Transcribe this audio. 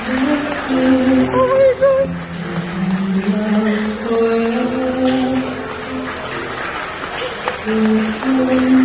Oh my God!